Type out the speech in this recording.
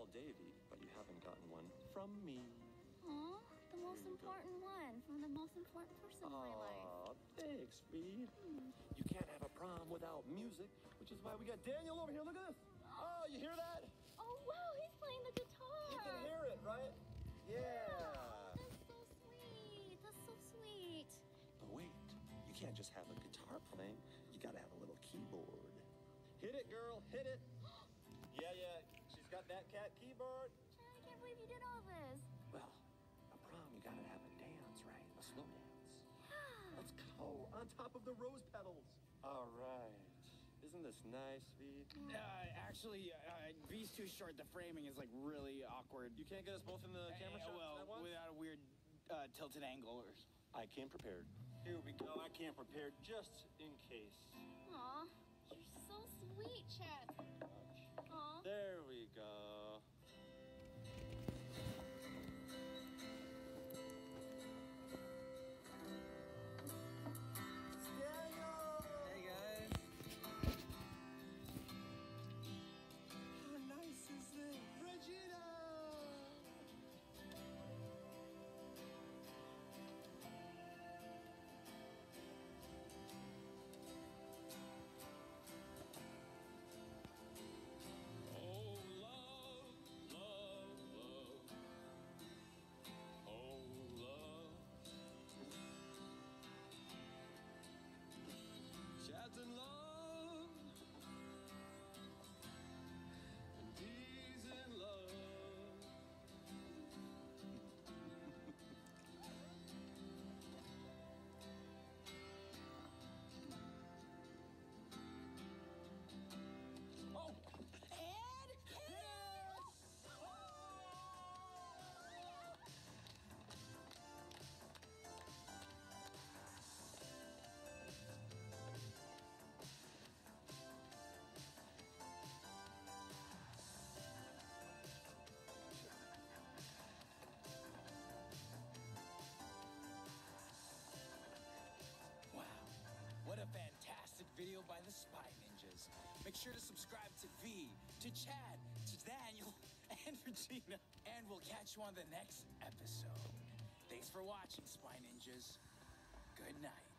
roses all day, V, but you haven't gotten one from me. Aw, the most important one from the most important person in my life. Thanks, V. Hmm. You can't have a prom without music, which is why we got Daniel over here. Look at this. Oh, you hear that? Oh wow, he's playing the guitar. You can hear it, right? Yeah. That's so sweet. That's so sweet. But wait, you can't just have a guitar playing. You gotta have a little keyboard. Hit it, girl, hit it. Yeah, yeah, she's got that cat keyboard. Chad, I can't believe you did all this. Well, a prom, you gotta have a dance, right? A slow dance. Yeah. Let's go on top of the rose petals. All right. Isn't this nice, V? Uh, actually, uh, V's too short. The framing is like really awkward. You can't get us both in the camera Uh, shot well, without a weird uh, tilted angle or. I came prepared. Here we go. I came prepared just in case. Aw, you're so sweet, Chad. Video by the Spy Ninjas. Make sure to subscribe to V, to Chad, to Daniel, and Regina. And we'll catch you on the next episode. Thanks for watching, Spy Ninjas. Good night.